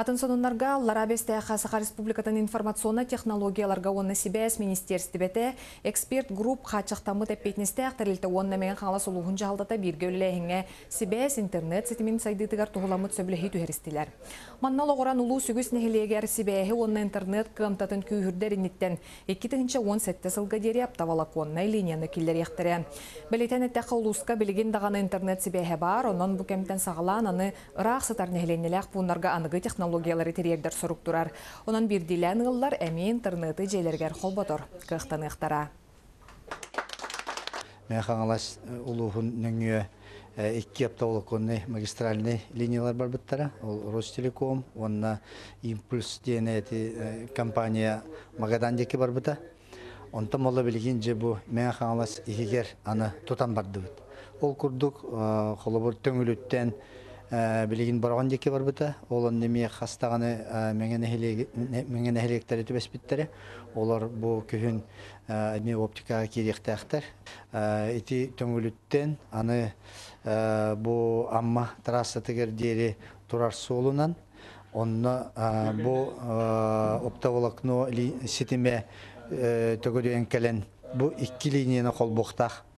Атын сонуннарга Ларабесте Саха Республикатын информационна технологияларга онны сибәс министерстибете эксперт групп хачақтамы тәппетнесте ақтарылты онна мен қала солуғын жалдата бирге өліләхіңе сибәс интернет сетимин сайдытыгар туғыламыт сөбіліхи түхерістілер. Манна лоғыран улу сүгіс нехилегер сибәхи онна интернет кымтатын күйірдер инниттен 2017 сылға дері аптавалак онна линияны киллер яқтыры. Білетен әттәқі улуска білген дағаны интернет сибәхи бар, онан бұ кемтен сағалан аны рақ сатар нехиленеләқ бұнарға анығы технологиялары терердер соруктурар. Онан бирдилен ыллар әме интернеты. Кықтан ықтара. Мен қаңалас улуғын нөңе икки аптаулықонны магистральный линиялар бар бұттара. Ол Ростелеком, онна Импульс дейіне әті компания Магадан декі бар бұта. Онта молла білген же бұ мен қаңалас икигер аны тутан барды бұд. Ол күрдік қолыбыр төңіліттен билигин барган деке бар бута олар неме хастаганы менген эхелектер түбес биттере олар бу күһүн эми оптикага киректактар ити төңүлүттен аны бу амма трасса тегер дери турар солунан онно бу оптоволокно ситиме төгөдөн келен бу икки линияны колбуктак